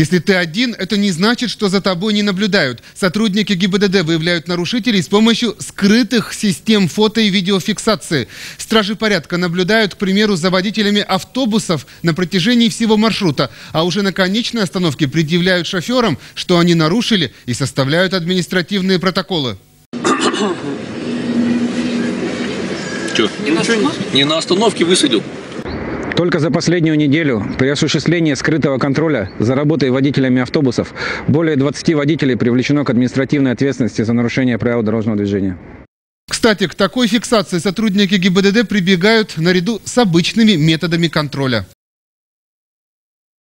Если ты один, это не значит, что за тобой не наблюдают. Сотрудники ГИБДД выявляют нарушителей с помощью скрытых систем фото и видеофиксации. Стражи порядка наблюдают, к примеру, за водителями автобусов на протяжении всего маршрута, а уже на конечной остановке предъявляют шоферам, что они нарушили и составляют административные протоколы. Че? Не на остановке высадил. Только за последнюю неделю при осуществлении скрытого контроля за работой водителями автобусов более 20 водителей привлечено к административной ответственности за нарушение правил дорожного движения. Кстати, к такой фиксации сотрудники ГИБДД прибегают наряду с обычными методами контроля.